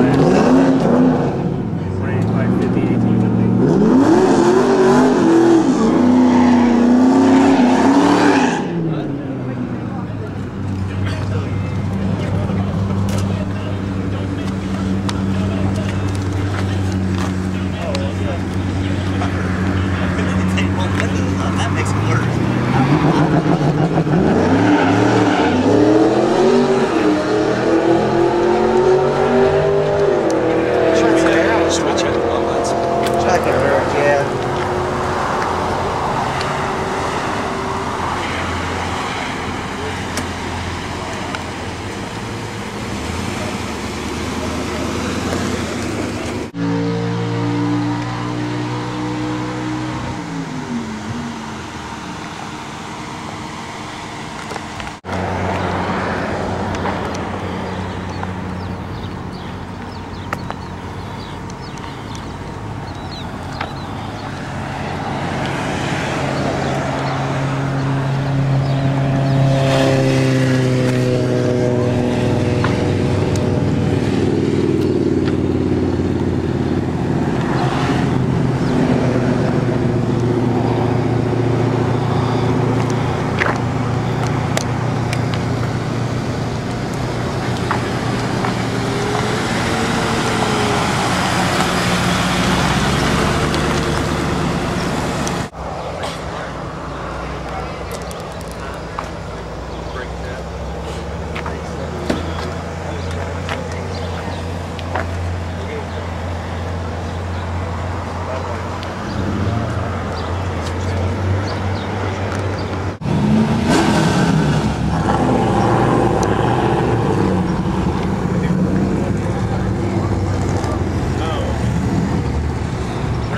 Amen.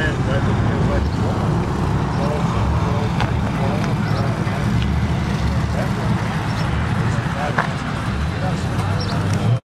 Land, that is like,